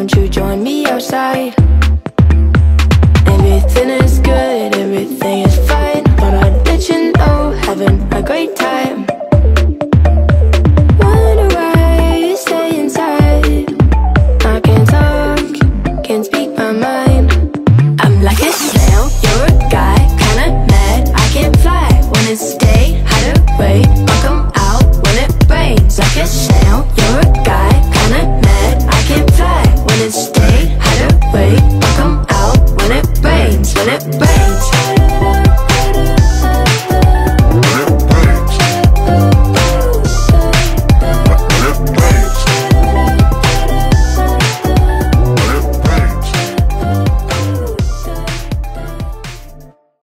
won't you join me outside? Everything is good, everything is fine. But I let you know, having a great time. Wonder why you stay inside? I can't talk, can't speak my mind. I'm like a snail, you're a guy, kinda mad. I can't fly, wanna stay, hide away.